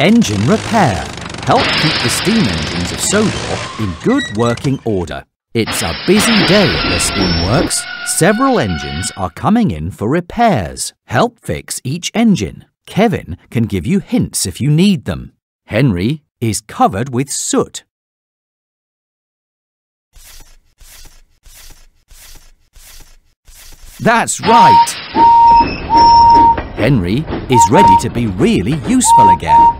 Engine repair. Help keep the steam engines of Sodor in good working order. It's a busy day at the steamworks. Several engines are coming in for repairs. Help fix each engine. Kevin can give you hints if you need them. Henry is covered with soot. That's right! Henry is ready to be really useful again.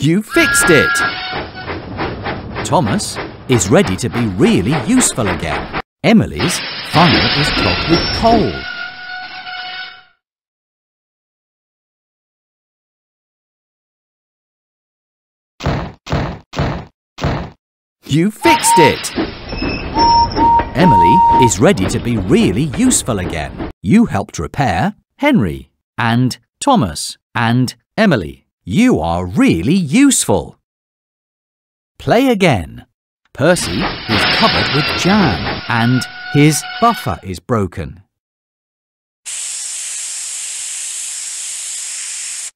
You fixed it! Thomas is ready to be really useful again. Emily's funnel is clogged with coal. You fixed it! Emily is ready to be really useful again. You helped repair Henry and Thomas and Emily. You are really useful. Play again. Percy is covered with jam and his buffer is broken.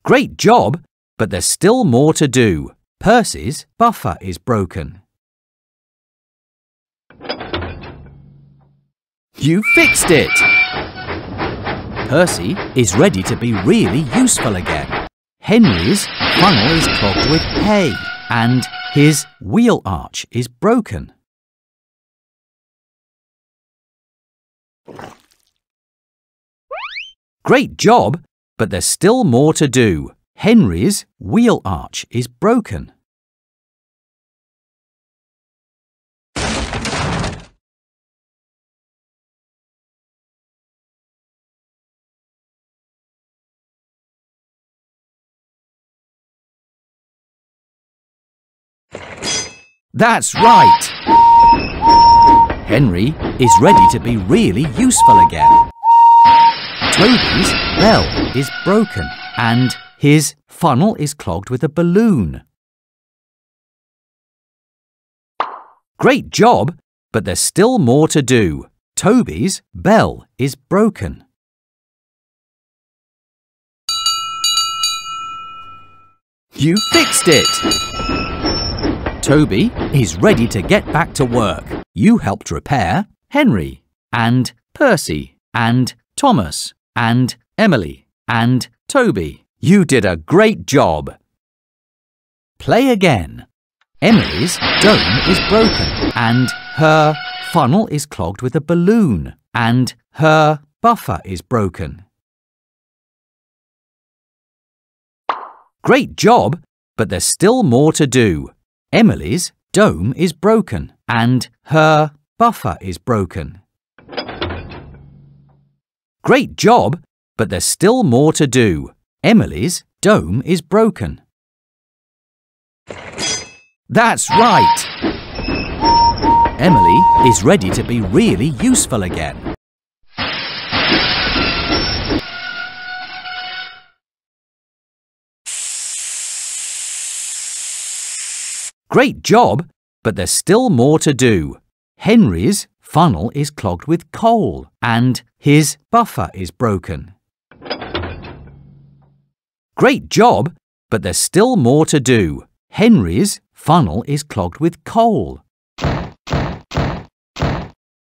Great job, but there's still more to do. Percy's buffer is broken. You fixed it! Percy is ready to be really useful again. Henry's funnel is clogged with hay and his wheel arch is broken. Great job, but there's still more to do. Henry's wheel arch is broken. That's right! Henry is ready to be really useful again. Toby's bell is broken and his funnel is clogged with a balloon. Great job, but there's still more to do. Toby's bell is broken. You fixed it! Toby is ready to get back to work. You helped repair Henry and Percy and Thomas and Emily and Toby. You did a great job. Play again. Emily's dome is broken and her funnel is clogged with a balloon and her buffer is broken. Great job, but there's still more to do. Emily's dome is broken and her buffer is broken. Great job, but there's still more to do. Emily's dome is broken. That's right! Emily is ready to be really useful again. Great job, but there's still more to do. Henry's funnel is clogged with coal and his buffer is broken. Great job, but there's still more to do. Henry's funnel is clogged with coal.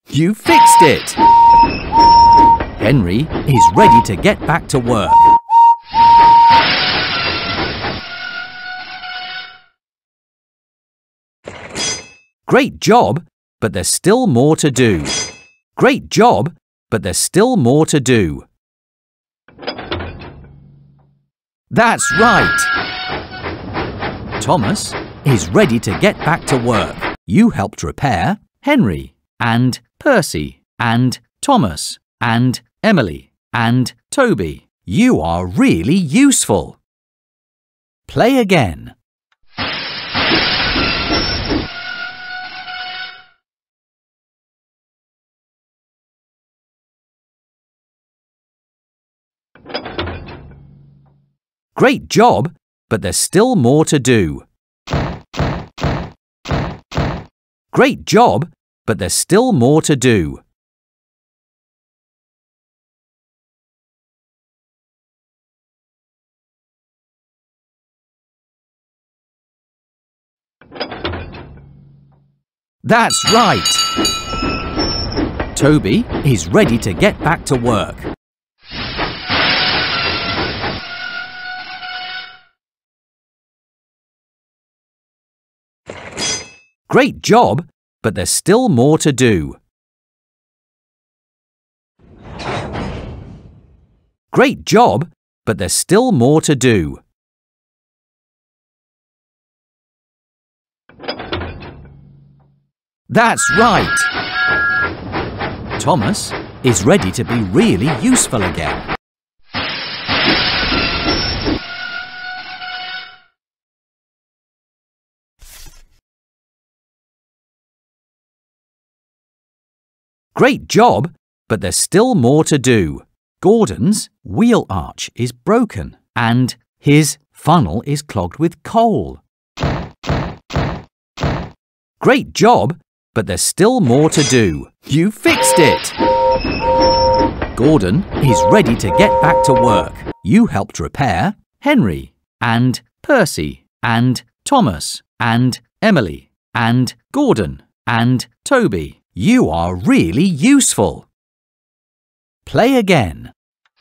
You fixed it! Henry is ready to get back to work. Great job, but there's still more to do. Great job, but there's still more to do. That's right! Thomas is ready to get back to work. You helped repair Henry and Percy and Thomas and Emily and Toby. You are really useful. Play again. Great job, but there's still more to do. Great job, but there's still more to do. That's right! Toby is ready to get back to work. Great job, but there's still more to do. Great job, but there's still more to do. That's right! Thomas is ready to be really useful again. Great job, but there's still more to do. Gordon's wheel arch is broken and his funnel is clogged with coal. Great job, but there's still more to do. You fixed it! Gordon is ready to get back to work. You helped repair Henry and Percy and Thomas and Emily and Gordon and Toby. You are really useful. Play again.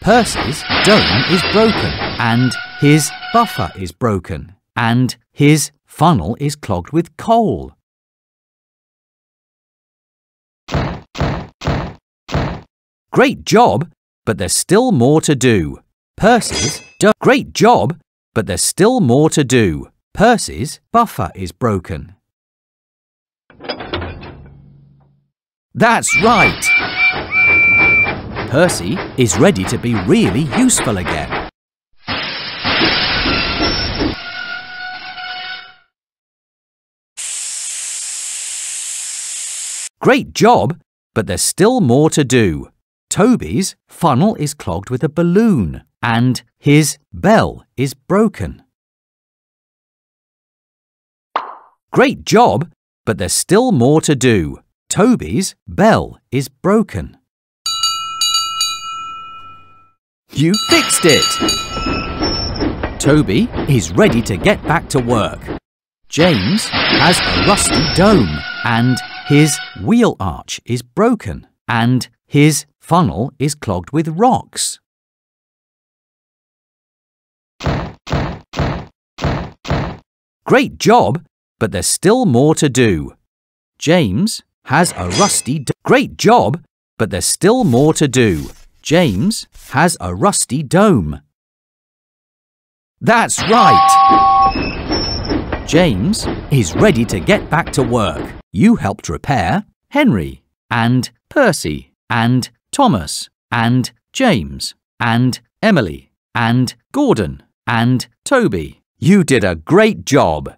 Percy's dome is broken and his buffer is broken and his funnel is clogged with coal. Great job, but there's still more to do. Percy's great job, but there's still more to do. Percy's buffer is broken. That's right! Percy is ready to be really useful again. Great job, but there's still more to do. Toby's funnel is clogged with a balloon and his bell is broken. Great job, but there's still more to do. Toby's bell is broken. You fixed it! Toby is ready to get back to work. James has a rusty dome and his wheel arch is broken and his funnel is clogged with rocks. Great job, but there's still more to do. James has a rusty Great job, but there's still more to do. James has a rusty dome. That's right! James is ready to get back to work. You helped repair Henry and Percy and Thomas and James and Emily and Gordon and Toby. You did a great job.